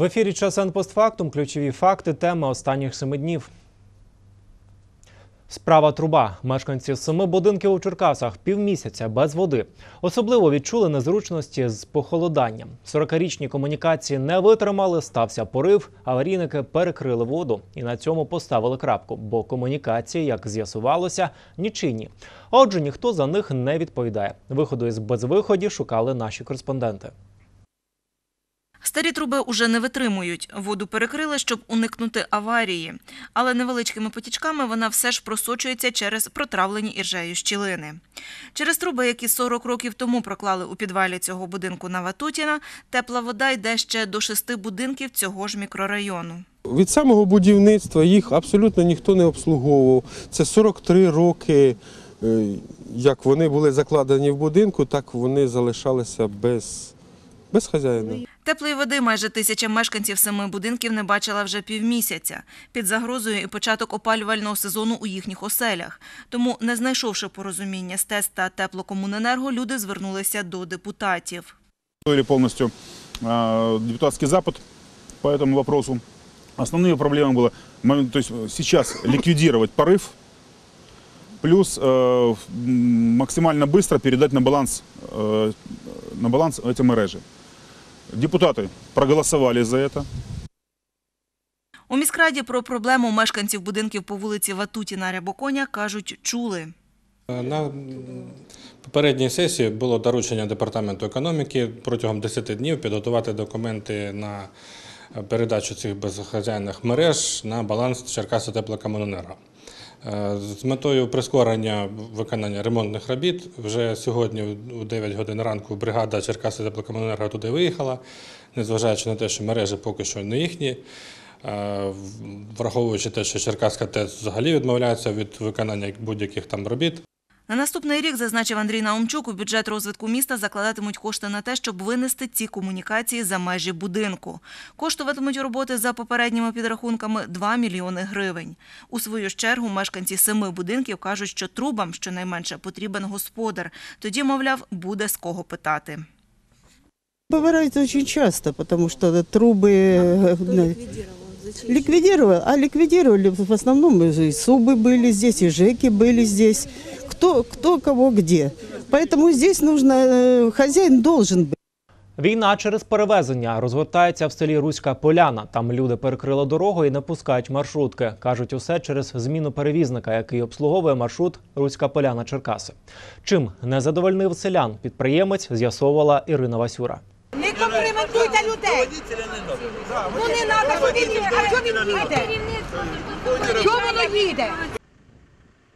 В ефірі час постфактум. Ключові факти теми останніх семи днів. Справа труба. Мешканці семи будинків у Черкасах півмісяця без води. Особливо відчули незручності з похолоданням. 40-річні комунікації не витримали, стався порив. Аварійники перекрили воду і на цьому поставили крапку, бо комунікації, як з'ясувалося, нічийні. Отже, ніхто за них не відповідає. Виходу із безвиході шукали наші кореспонденти. Старі труби уже не витримують. Воду перекрили, щоб уникнути аварії. Але невеличкими потічками вона все ж просочується через протравлені іржею щілини. Через труби, які 40 років тому проклали у підвалі цього будинку на Ватутіна, тепла вода йде ще до шести будинків цього ж мікрорайону. Від самого будівництва їх абсолютно ніхто не обслуговував. Це 43 роки, е, як вони були закладені в будинку, так вони залишалися без, без хазяїна. Теплої води майже тисяча мешканців семи будинків не бачила вже півмісяця. Під загрозою і початок опалювального сезону у їхніх оселях. Тому, не знайшовши порозуміння з ТЕС та теплокомуненерго, люди звернулися до депутатів. Готовили полностью э, депутатский запад по этому вопросу. Основные проблемы было, м, то есть э, сейчас ликвидировать порыв, плюс э, м, максимально быстро передать на баланс, э, на баланс эти мережи. Депутаты проголосовали за это. У міськраді про проблему мешканців будинків по вулиці Ватутіна Рябоконя кажуть, чули. На попередній сесії було доручення департаменту економіки протягом 10 днів підготувати документи на передачу цих безхазяйних мереж на баланс Черкаси теплокомуненерго. Е, З метою прискорення виконання ремонтних робіт вже сьогодні у 9 годин ранку бригада Черкаси теплокомуненерго туди виїхала, незважаючи на те, що мережі поки що не їхні. Е, Враховуючи те, що Черкаська ТЕЦ взагалі відмовляється від виконання будь-яких там робіт. На наступний рік, зазначив Андрій Наумчук, у бюджет розвитку міста закладатимуть кошти на те, щоб винести ці комунікації за межі будинку. Коштуватимуть роботи за попередніми підрахунками 2 мільйони гривень. У свою ж чергу мешканці семи будинків кажуть, що трубам щонайменше потрібен господар. Тоді, мовляв, буде з кого питати. Бывает очень часто, потому что трубы э, ликвидировал, а ликвидировали в основном и субы были здесь, и жеки были здесь, кто, кто кого где. Поэтому здесь нужно, э, хозяин должен быть. Війна через перевезення розгортається в селі Руська Поляна. Там люди перекрили дорогу і не пускають маршрутки. кажуть, усе через зміну перевізника, який обслуговує маршрут Руська Поляна Черкаси. Чим не задовольнив селян, підприємець з'ясовувала Ірина Васюра. Не компліментуйте людей. Ну не треба, що він їде. А чого він їде? Чого воно їде?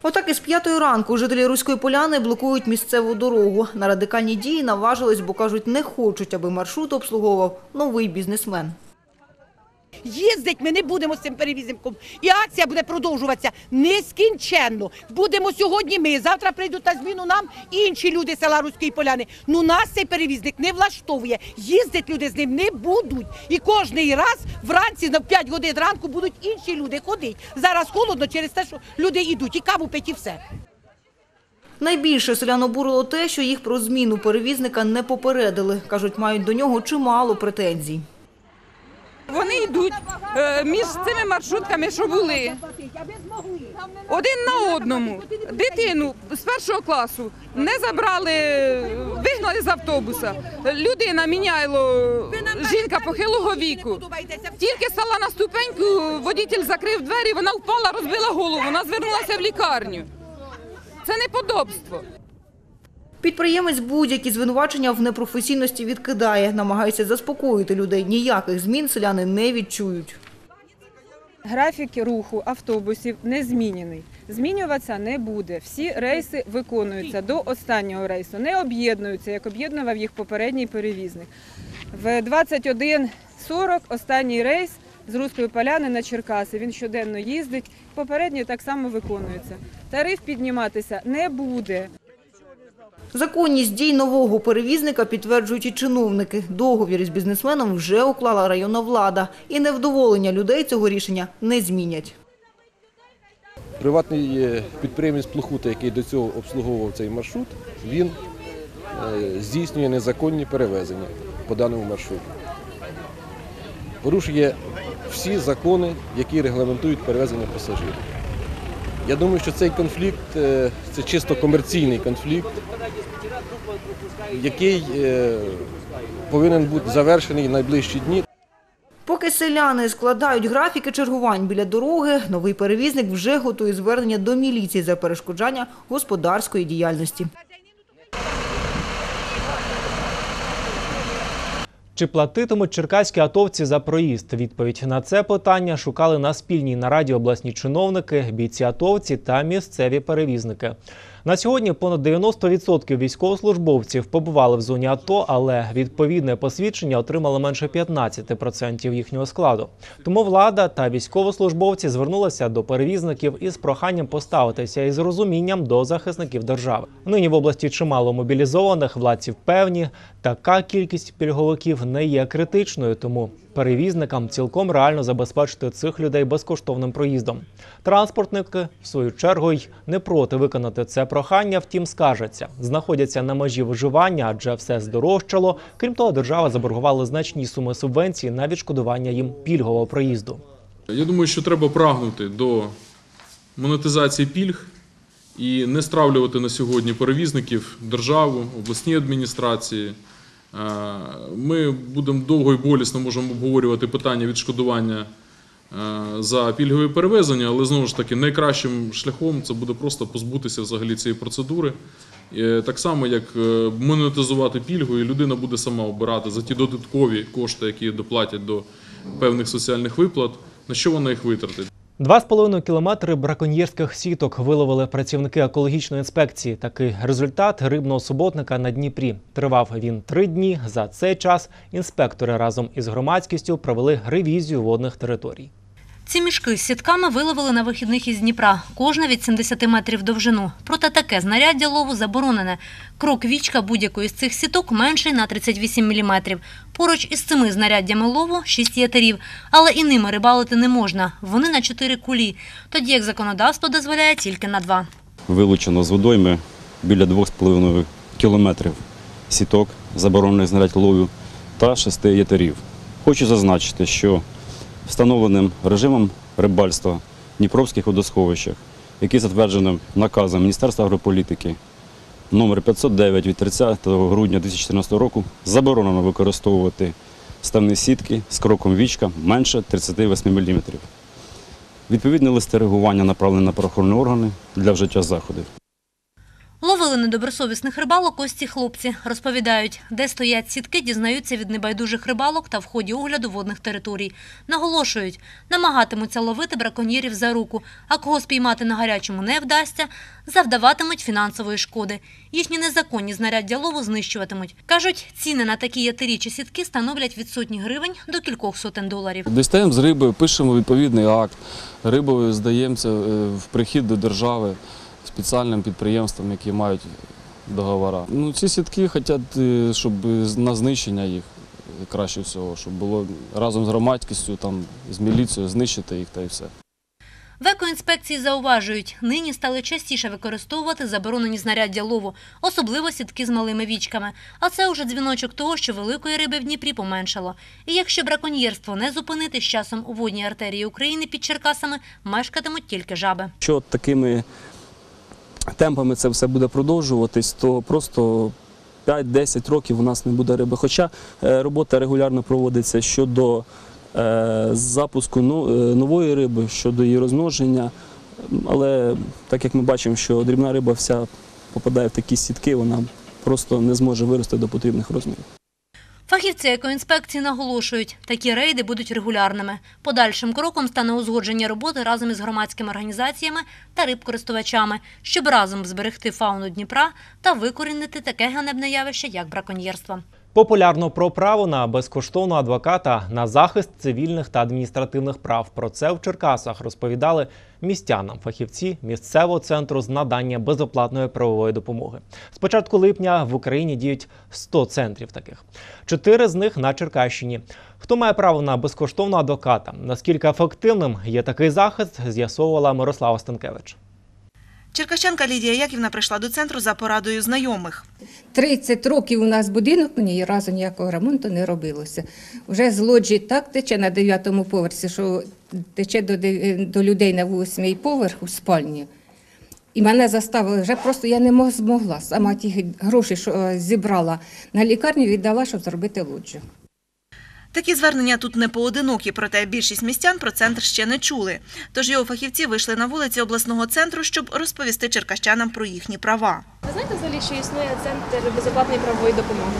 Отак із п'ятої ранку жителі Руської поляни блокують місцеву дорогу. На радикальні дії наважились, бо кажуть, не хочуть, аби маршрут обслуговував новий бізнесмен. Їздить ми не будемо з цим перевізником. І акція буде продовжуватися нескінченно. Будемо сьогодні ми, завтра прийдуть на зміну нам інші люди села Руської Поляни. Ну нас цей перевізник не влаштовує. Їздить люди з ним не будуть. І кожний раз вранці на 5 годин ранку будуть інші люди ходити. Зараз холодно через те, що люди йдуть і каву пить і все. Найбільше селян обурило те, що їх про зміну перевізника не попередили. Кажуть, мають до нього чимало претензій. Вони йдуть е, між цими маршрутками, що були. Один на одному. Дитину з першого класу не забрали, вигнали з автобуса. Людина міняйло, жінка похилого віку. Тільки стала на ступеньку, водитель закрив двері, вона впала, розбила голову, вона звернулася в лікарню. Це неподобство. Підприємець будь-які звинувачення в непрофесійності відкидає. Намагається заспокоїти людей. Ніяких змін селяни не відчують. Графік руху автобусів не змінений. Змінюватися не буде. Всі рейси виконуються до останнього рейсу, не об'єднуються, як об'єднував їх попередній перевізник. В 21.40 останній рейс з Руської поляни на Черкаси. Він щоденно їздить, попередній так само виконується. Тариф підніматися не буде. Законність дій нового перевізника підтверджують і чиновники. Договір із бізнесменом вже уклала районна влада. І невдоволення людей цього рішення не змінять. Приватний е, підприємець Плохута, який до цього обслуговував цей маршрут, він е, здійснює незаконні перевезення по даному маршруту. порушує всі закони, які регламентують перевезення пасажирів. Я думаю, що цей конфлікт е, це чисто комерційний конфлікт, який е, повинен бути завершений в найближчі дні. Поки селяни складають графіки чергувань біля дороги, новий перевізник вже готує звернення до міліції за перешкоджання господарської діяльності. Чи платитимуть черкаські атовці за проїзд? Відповідь на це питання шукали на спільній нараді обласні чиновники, бійці атовці та місцеві перевізники. На сьогодні понад 90% військовослужбовців побували в зоні АТО, але відповідне посвідчення отримали менше 15% їхнього складу. Тому влада та військовослужбовці звернулися до перевізників із проханням поставитися із розумінням до захисників держави. Нині в області чимало мобілізованих владці певні, така кількість пільговиків не є критичною, тому перевізникам цілком реально забезпечити цих людей безкоштовним проїздом. Транспортники, в свою чергу, й не проти виконати це прохання, втім скажеться, знаходяться на межі виживання, адже все здорожчало. Крім того, держава заборгувала значні суми субвенцій на відшкодування їм пільгового проїзду. Я думаю, що треба прагнути до монетизації пільг і не стравлювати на сьогодні перевізників, державу, обласні адміністрації. Е, Ми будемо довго і болісно можемо обговорювати питання відшкодування за пільгові перевезення, але знову ж таки найкращим шляхом це буде просто позбутися взагалі цієї процедури. Е, Так само, як е, монетизувати пільгу, і людина буде сама обирати за ті додаткові кошти, які доплатять до певних соціальних виплат, на що вона їх витратить. Два з половиною кілометри браконьєрських сіток виловили працівники екологічної інспекції. Такий результат рибного суботника на Дніпрі. Тривав він три дні. За цей час інспектори разом із громадськістю провели ревізію водних територій. Ці мішки з сітками виловили на вихідних із Дніпра, кожна від 70 метрів довжину. Проте таке знаряддя лову заборонене. Крок вічка будь-якої з цих сіток менший на 38 міліметрів. Поруч із цими знаряддями лову – 6 ятерів, але і ними рибалити не можна. Вони на 4 кулі, тоді як законодавство дозволяє тільки на 2. Вилучено з водойми біля 2,5 кілометрів сіток заборонених знарядь лову та шести ятерів. Хочу зазначити, що встановленим режимом рибальства в Дніпровських водосховищах, який затверджено наказом Міністерства агрополітики номер 509 від 30 грудня 2014 року, заборонено використовувати ставні сітки з кроком вічка менше 38 мм. Відповідне листи направлені на правоохоронні органи для вжиття заходів. Ловили недобросовісних рибалок ось ці хлопці. Розповідають, де стоять сітки, дізнаються від небайдужих рибалок та в ході огляду водних територій. Наголошують, намагатимуться ловити браконьєрів за руку, а кого спіймати на гарячому не вдасться, завдаватимуть фінансової шкоди. Їхні незаконні знаряддя лову знищуватимуть. Кажуть, ціни на такі ятирі чи сітки становлять від сотні гривень до кількох сотень доларів. Дістаємо з риби, пишемо відповідний акт, рибою здаємося е, в прихід до держави спеціальним підприємствам, які мають договори. Ну, ці сітки хочуть, е, щоб на знищення їх е, краще всього, щоб було разом з громадськістю, там, з міліцією знищити їх та і все. В екоінспекції зауважують, нині стали частіше використовувати заборонені знаряддя лову, особливо сітки з малими вічками. А це уже дзвіночок того, що великої риби в Дніпрі поменшало. І якщо браконьєрство не зупинити, з часом у водній артерії України під Черкасами мешкатимуть тільки жаби. Якщо такими темпами це все буде продовжуватись, то просто 5-10 років у нас не буде риби. Хоча е, робота регулярно проводиться щодо е, запуску ну- е, нової риби, щодо її розмноження. Але так як ми бачимо, що дрібна риба вся попадає в такі сітки, вона просто не зможе вирости до потрібних розмірів. Фахівці екоінспекції наголошують, такі рейди будуть регулярними. Подальшим кроком стане узгодження роботи разом із громадськими організаціями та рибкористувачами, щоб разом зберегти фауну Дніпра та викорінити таке ганебне явище, як браконьєрство. Популярно про право на безкоштовного адвоката на захист цивільних та адміністративних прав. Про це в Черкасах розповідали містянам фахівці місцевого центру з надання безоплатної правової допомоги. З початку липня в Україні діють 100 центрів таких. Чотири з них на Черкащині. Хто має право на безкоштовного адвоката? Наскільки ефективним є такий захист, з'ясовувала Мирослава Станкевич. Черкащанка Лідія Яківна прийшла до центру за порадою знайомих. 30 років у нас будинок, ні разу ніякого ремонту не робилося. Вже з лоджії так тече на 9 поверсі, що тече до, до людей на 8 поверх у спальні. І мене заставили, вже просто я не змогла. Сама ті гроші, що е, зібрала на лікарню, віддала, щоб зробити лоджію. Такі звернення тут не поодинокі, проте більшість містян про центр ще не чули. Тож його фахівці вийшли на вулиці обласного центру, щоб розповісти черкащанам про їхні права. Ви знаєте взагалі, що існує центр безоплатної правової допомоги?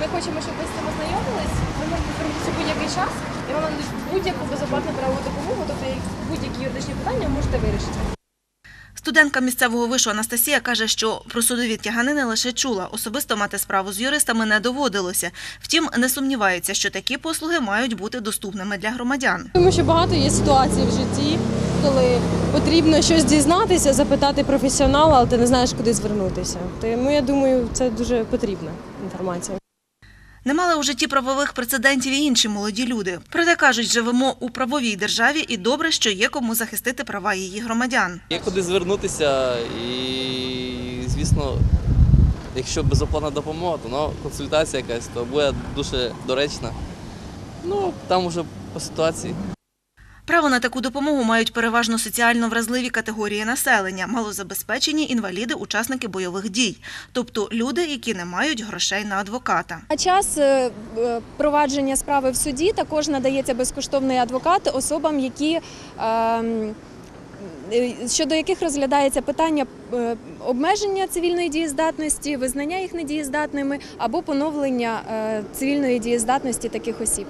Ми хочемо, щоб ви з цим ознайомились. Ви можете звернутися будь-який час і вам будь-яку безоплатну правову допомогу, тобто будь-які юридичні питання можете вирішити. Студентка місцевого вишу Анастасія каже, що про судові тяганини лише чула. Особисто мати справу з юристами не доводилося. Втім, не сумнівається, що такі послуги мають бути доступними для громадян. Тому що багато є ситуацій в житті, коли потрібно щось дізнатися, запитати професіонала, але ти не знаєш, куди звернутися. Тому я думаю, це дуже потрібна інформація. Не мали у житті правових прецедентів і інші молоді люди. Проте кажуть, живемо у правовій державі, і добре, що є кому захистити права її громадян. Є куди звернутися, і, звісно, якщо безоплатна допомога, то ну, консультація якась, то буде дуже доречна. Ну, там уже по ситуації. Право на таку допомогу мають переважно соціально вразливі категорії населення, малозабезпечені інваліди, учасники бойових дій, тобто люди, які не мають грошей на адвоката. А час е, е, провадження справи в суді також надається безкоштовний адвокат особам, які ем, е, щодо яких розглядається питання обмеження цивільної дієздатності, визнання їх недієздатними або поновлення цивільної дієздатності таких осіб.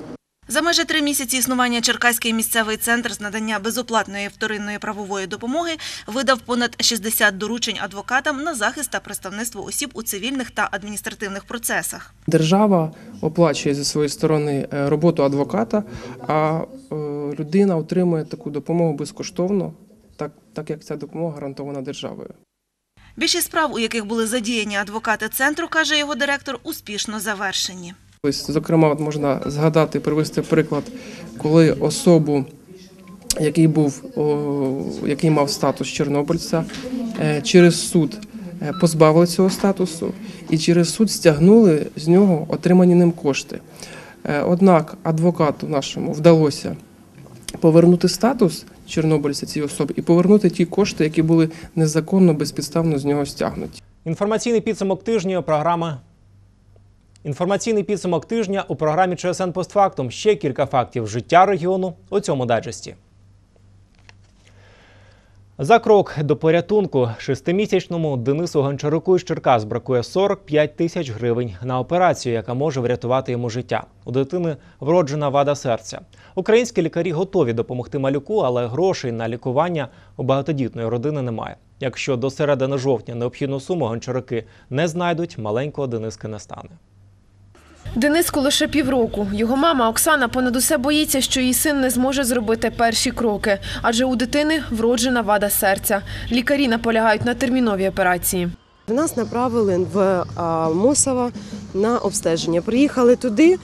За майже три місяці існування Черкаський місцевий центр з надання безоплатної вторинної правової допомоги видав понад 60 доручень адвокатам на захист та представництво осіб у цивільних та адміністративних процесах. Держава оплачує зі своєї сторони е, роботу адвоката, а е, людина отримує таку допомогу безкоштовно, так, так як ця допомога гарантована державою. Більшість справ, у яких були задіяні адвокати центру, каже його директор, успішно завершені. Ось, зокрема, можна згадати, привести приклад, коли особу, який був, о, який мав статус чорнобильця, е, через суд е, позбавили цього статусу і через суд стягнули з нього отримані ним кошти. Е, Однак адвокату нашому вдалося повернути статус чорнобильця цій особі і повернути ті кошти, які були незаконно безпідставно з нього стягнуті. Інформаційний підсумок тижня програма. Інформаційний підсумок тижня у програмі ЧСН Постфактум. Ще кілька фактів життя регіону у цьому дайджесті. За крок до порятунку шестимісячному Денису Гончаруку з Черкас бракує 45 тисяч гривень на операцію, яка може врятувати йому життя. У дитини вроджена вада серця. Українські лікарі готові допомогти малюку, але грошей на лікування у багатодітної родини немає. Якщо до середини жовтня необхідну суму гончаруки не знайдуть, маленького Дениски не стане. Дениску лише півроку. Його мама Оксана понад усе боїться, що її син не зможе зробити перші кроки, адже у дитини вроджена вада серця. Лікарі наполягають на терміновій операції. Нас направили в Мосово на обстеження. Приїхали туди,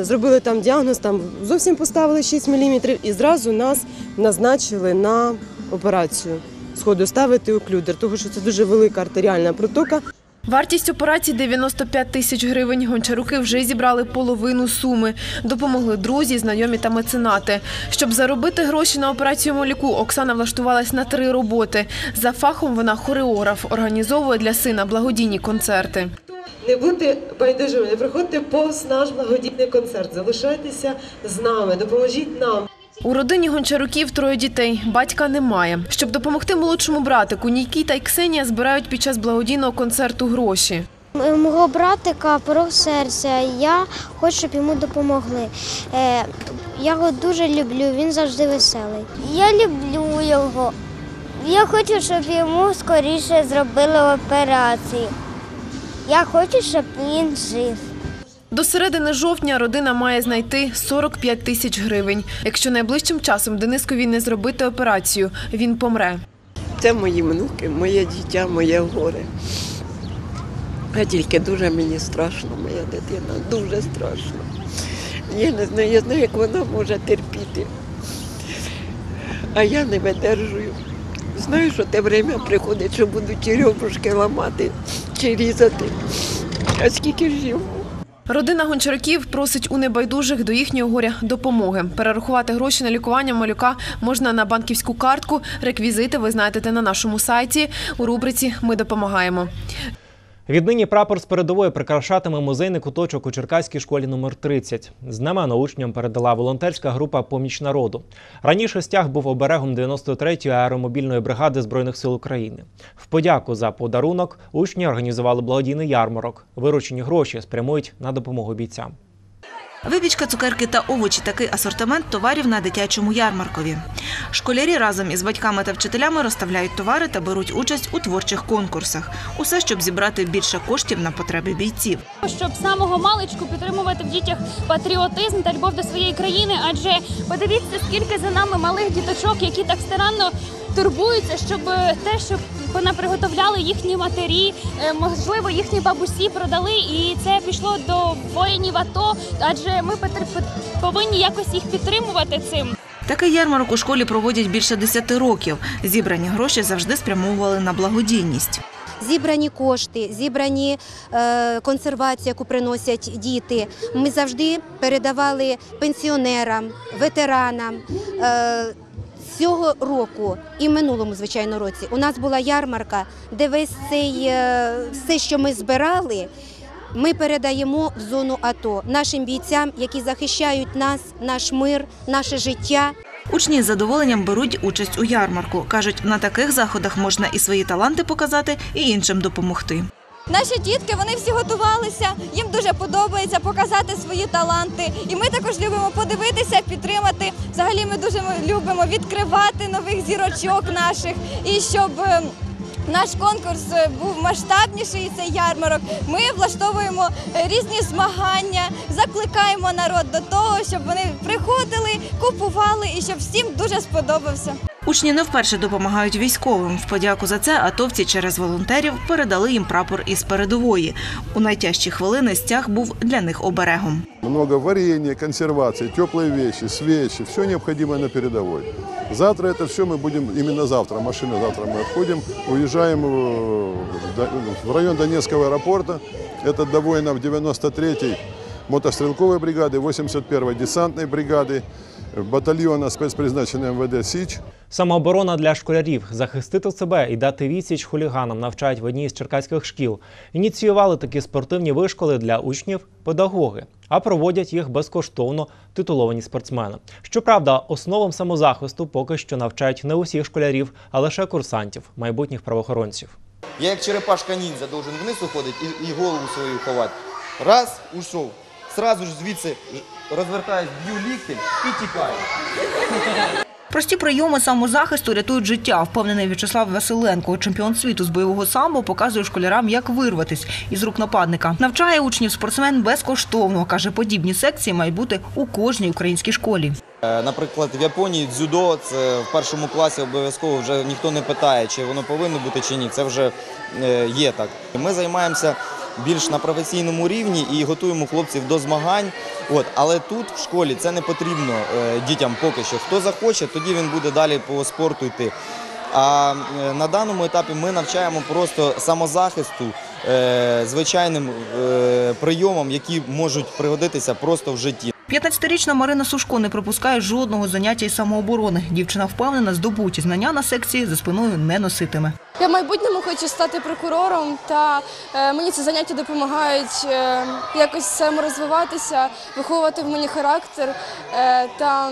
зробили там діагноз, там зовсім поставили 6 мм і зразу нас назначили на операцію. Сходу ставити оклюдер, тому що це дуже велика артеріальна протока. Вартість операції 95 тисяч гривень. Гончаруки вже зібрали половину суми. Допомогли друзі, знайомі та меценати. Щоб заробити гроші на операцію малюку, Оксана влаштувалась на три роботи. За фахом вона хореограф, організовує для сина благодійні концерти. Не будьте байдужими, не приходьте повз наш благодійний концерт. Залишайтеся з нами, допоможіть нам. У родині гончаруків троє дітей. Батька немає. Щоб допомогти молодшому братику, Нікіта та й Ксенія збирають під час благодійного концерту гроші. Мого братика порог серця. Я хочу, щоб йому допомогли. Е, я його дуже люблю, він завжди веселий. Я люблю його. Я хочу, щоб йому скоріше зробили операцію. Я хочу, щоб він жив. До середини жовтня родина має знайти 45 тисяч гривень. Якщо найближчим часом Денискові не зробити операцію, він помре. Це мої внуки, моє дитя, моє горе. А тільки дуже мені страшно, моя дитина, дуже страшно. Я не знаю, я знаю, як вона може терпіти. А я не видержую. Знаю, що те время приходить, що будуть черепушки ламати чи різати. А скільки ж живу? Родина Гончариків просить у небайдужих до їхнього горя допомоги. Перерахувати гроші на лікування малюка можна на банківську картку. Реквізити ви знайдете на нашому сайті у рубриці Ми допомагаємо. Віднині прапор з передової прикрашатиме музейний куточок у Черкаській школі номер 30. Знамена учням передала волонтерська група Поміч народу. Раніше стяг був оберегом 93-ї аеромобільної бригади Збройних сил України. В подяку за подарунок учні організували благодійний ярмарок. Виручені гроші спрямують на допомогу бійцям. Випічка, цукерки та овочі – такий асортимент товарів на дитячому ярмаркові. Школярі разом із батьками та вчителями розставляють товари та беруть участь у творчих конкурсах. Усе, щоб зібрати більше коштів на потреби бійців. щоб самого маличку підтримувати в дітях патріотизм та любов до своєї країни. Адже подивіться, скільки за нами малих діточок, які так старанно турбуються, щоб те, що вона приготовляли їхні матері, е, можливо, їхні бабусі продали, і це пішло до воїнів АТО. Адже ми повинні якось їх підтримувати цим. Такий ярмарок у школі проводять більше 10 років. Зібрані гроші завжди спрямовували на благодійність. зібрані кошти, зібрані е, консервації, яку приносять діти. Ми завжди передавали пенсіонерам, ветеранам. Цього року і минулому, звичайно, році у нас була ярмарка, де весь цей е, все, що ми збирали, ми передаємо в зону АТО нашим бійцям, які захищають нас, наш мир, наше життя. Учні з задоволенням беруть участь у ярмарку. Кажуть, на таких заходах можна і свої таланти показати, і іншим допомогти. Наші дітки вони всі готувалися. Їм дуже подобається показати свої таланти. І ми також любимо подивитися, підтримати. Взагалі, ми дуже любимо відкривати нових зірочок наших і щоб. е, Наш конкурс е, був масштабніший цей ярмарок. Ми влаштовуємо е, різні змагання, закликаємо народ до того, щоб вони приходили, купували і щоб всім дуже сподобався. Учні не вперше допомагають військовим. В подяку за це атовці через волонтерів передали їм прапор із передової. У найтяжчі хвилини стяг був для них оберегом. Много варенья, консервации, теплые вещи, свечи, все необходимое на передовой. Завтра это все мы будем, именно завтра, машина завтра мы отходим, уезжаем э, в До- в район Донецкого аэропорта. Это до воинов 93-й мотострелковой бригады, 81-й десантной бригады, батальона спецпризначения МВД «Січ». Самооборона для школярів захистити себе і дати відсіч хуліганам навчають в одній з черкаських шкіл. Ініціювали такі спортивні вишколи для учнів педагоги, а проводять їх безкоштовно титуловані спортсмени. Щоправда, основам самозахисту поки що навчають не усіх школярів, а лише курсантів, майбутніх правоохоронців. Я як черепашка ніндзя должен вниз уходити і, голову свою ховати. Раз, ушов. Сразу ж звідси розвертаюсь, б'ю ліктем і тікаю. Прості прийоми самозахисту рятують життя, впевнений В'ячеслав Василенко. Чемпіон світу з бойового самбо показує школярам, як вирватись із рук нападника. Навчає учнів спортсмен безкоштовно. Каже, подібні секції мають бути у кожній українській школі. Е, Наприклад, в Японії дзюдо це в першому класі обов'язково вже ніхто не питає, чи воно повинно бути чи ні. Це вже е, є так. Ми займаємося більш на професійному рівні і готуємо хлопців до змагань. От, але тут в школі це не потрібно е, дітям поки що. Хто захоче, тоді він буде далі по спорту йти. А е, на даному етапі ми навчаємо просто самозахисту, е, звичайним прийомам, які можуть пригодитися просто в житті. 15-річна Марина Сушко не пропускає жодного заняття із самооборони. Дівчина впевнена, здобуті знання на секції за спиною не носитиме. Я в майбутньому хочу стати прокурором, та е, мені ці заняття допомагають е, якось саморозвиватися, виховувати в мені характер е, та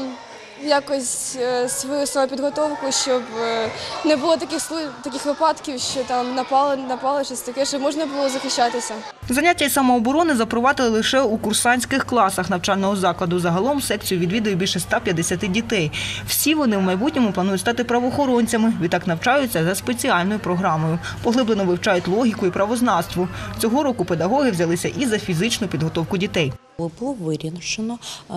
якось е, свою самопідготовку, щоб е, не було таких таких випадків, що там напали, напали щось таке, щоб можна було захищатися. Заняття із самооборони запровадили лише у курсантських класах навчального закладу. Загалом секцію відвідує більше 150 дітей. Всі вони в майбутньому планують стати правоохоронцями. Відтак навчаються за спеціальною програмою. Поглиблено вивчають логіку і правознавство. Цього року педагоги взялися і за фізичну підготовку дітей. Було вирішено е,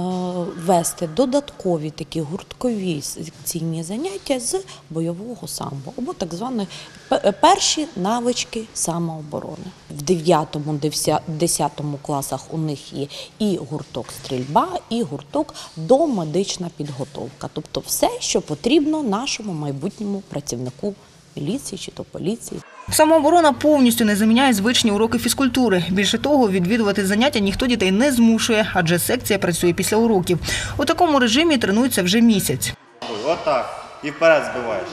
вести додаткові такі гурткові секційні заняття з бойового самбо, або так звані пе- перші навички самооборони. В 9-10 класах у них є і гурток стрільба, і гурток домедична підготовка. Тобто все, що потрібно нашому майбутньому працівнику міліції чи то поліції. Самооборона повністю не заміняє звичні уроки фізкультури. Більше того, відвідувати заняття ніхто дітей не змушує, адже секція працює після уроків. У такому режимі тренуються вже місяць. Вот так. І вперед збиваєш.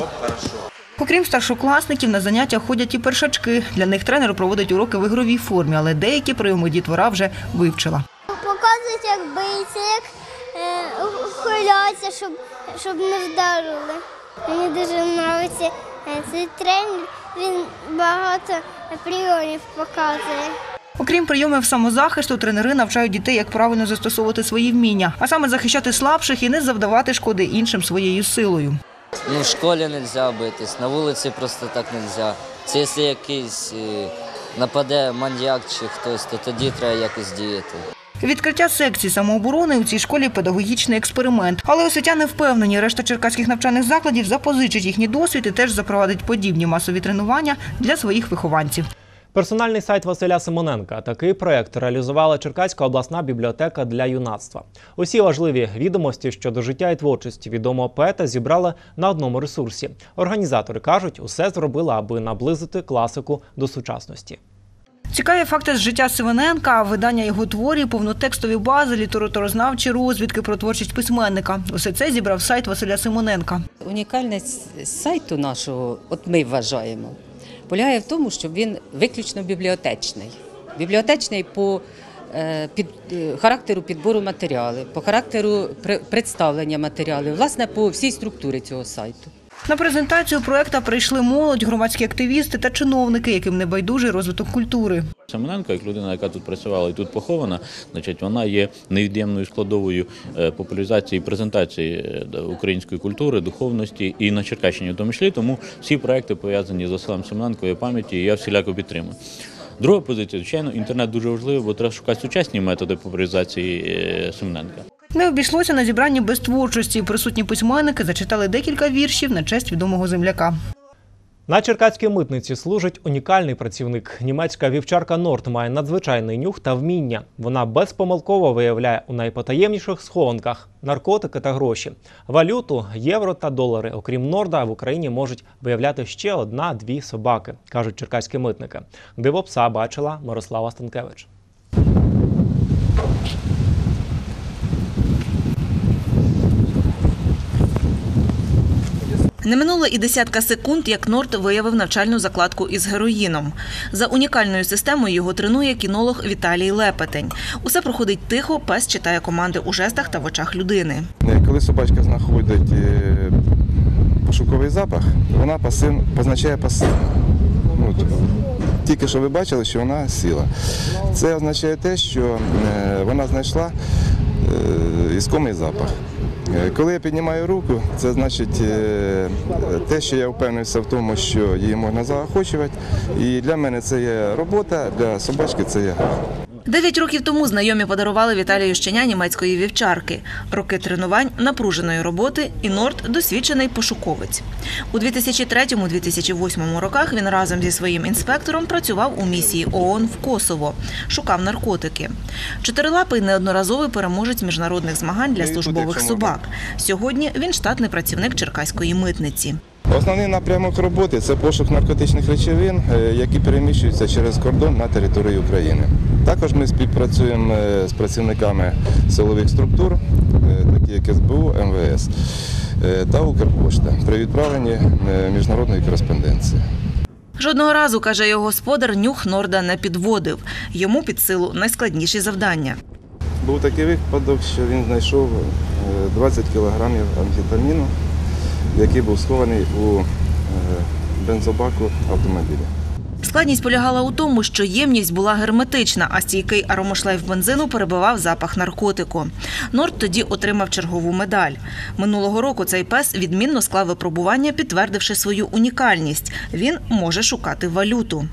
От хорошо. Окрім старшокласників, на заняття ходять і першачки. Для них тренер проводить уроки в ігровій формі, але деякі прийоми дітвора вже вивчила. Показують, як бийся, як е, ухиляться, щоб, щоб не вдарили. Мені дуже подобається е, цей тренер, він багато прийомів показує. Окрім прийомів самозахисту, тренери навчають дітей, як правильно застосовувати свої вміння, а саме захищати слабших і не завдавати шкоди іншим своєю силою. Ну, в школі не можна битись, на вулиці просто так не можна. Це якщо якийсь е, нападе маньяк чи хтось, то тоді треба якось діяти. Відкриття секції самооборони у цій школі педагогічний експеримент. Але освітяни впевнені, решта черкаських навчальних закладів запозичить їхній досвід і теж запровадить подібні масові тренування для своїх вихованців. Персональний сайт Василя Симоненка. Такий проект реалізувала Черкаська обласна бібліотека для юнацтва. Усі важливі відомості щодо життя і творчості відомого поета зібрали на одному ресурсі. Організатори кажуть, усе зробили, аби наблизити класику до сучасності. Цікаві факти з життя Сивененка, видання його творів, повнотекстові бази, літературознавчі розвідки про творчість письменника. Усе це зібрав сайт Василя Симоненка. Унікальність сайту нашого, от ми вважаємо, полягає в тому, що він виключно бібліотечний. Бібліотечний по е, під, е, характеру підбору матеріалів, по характеру представлення матеріалів, власне, по всій структурі цього сайту. На презентацію проекта прийшли молодь, громадські активісти та чиновники, яким не байдужий розвиток культури. Семененко, як людина, яка тут працювала і тут похована, значить, вона є невід'ємною складовою е, популяризації і презентації е, української культури, духовності і на Черкащині в тому числі. Тому всі проекти пов'язані з Василем Семененковою пам'яті, я всіляко підтримую. Друга позиція, звичайно, інтернет дуже важливий, бо треба шукати сучасні методи популяризації е, Семененка. Не обійшлося на зібранні без творчості. Присутні письменники зачитали декілька віршів на честь відомого земляка. На черкаській митниці служить унікальний працівник. Німецька вівчарка Норт має надзвичайний нюх та вміння. Вона безпомилково виявляє у найпотаємніших схованках наркотики та гроші, валюту, євро та долари. Окрім Норда, в Україні можуть виявляти ще одна-дві собаки, кажуть черкаські митники. Диво пса бачила Мирослава Станкевич. Не минуло і десятка секунд, як Норт виявив навчальну закладку із героїном. За унікальною системою його тренує кінолог Віталій Лепетень. Усе проходить тихо, пес читає команди у жестах та в очах людини. Е, Коли собачка знаходить е, пошуковий запах, вона пасив, позначає пасивно. Ну, тільки що ви бачили, що вона сіла. Це означає те, що е, вона знайшла іскомий запах. Е, Коли я піднімаю руку, це значить е, те, що я впевнився в тому, що її можна заохочувати. І для мене це є робота, для собачки це є гра. Дев'ять років тому знайомі подарували Віталію щеня німецької вівчарки. Роки тренувань, напруженої роботи і Норт – досвідчений пошуковець. У 2003-2008 роках він разом зі своїм інспектором працював у місії ООН в Косово, шукав наркотики. Чотирилапий неодноразовий переможець міжнародних змагань для службових собак. Сьогодні він штатний працівник Черкаської митниці. Основний напрямок роботи це пошук наркотичних речовин, е, які переміщуються через кордон на території України. Також ми співпрацюємо е, з працівниками силових структур, е, такі як СБУ, МВС та Укрпошта при відправленні міжнародної кореспонденції. Жодного разу, каже його господар, нюх Норда не підводив. Йому під силу найскладніші завдання. Був такий випадок, що він знайшов е, 20 кілограмів амфетаміну, який був схований у е, бензобаку автомобіля. Складність полягала у тому, що ємність була герметична, а стійкий аромошлейф бензину перебивав запах наркотику. Норд тоді отримав чергову медаль. Минулого року цей пес відмінно склав випробування, підтвердивши свою унікальність. Він може шукати валюту.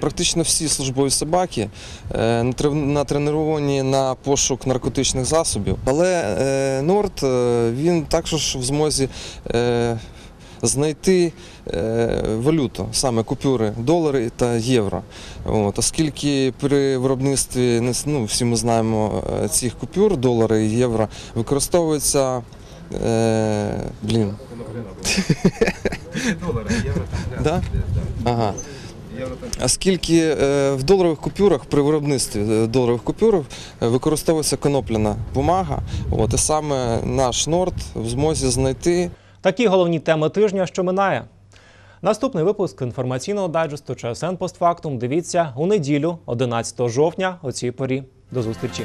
Практично всі службові собаки е, натрен- натреновані на пошук наркотичних засобів. Але е, Норд е, він також в змозі знайти валюту, саме купюри, долари та євро. От, оскільки при виробництві ну, всі ми знаємо цих купюр, долари і євро, використовується. Е, блін. Да? Ага. Оскільки е, в доларових купюрах при виробництві е, доларових купюр е, використовується конопляна бумага, от, і саме наш Норд в змозі знайти Такі головні теми тижня, що минає. Наступний випуск інформаційного дайджесту ЧСН Постфактум дивіться у неділю, 11 жовтня, о цій порі. До зустрічі.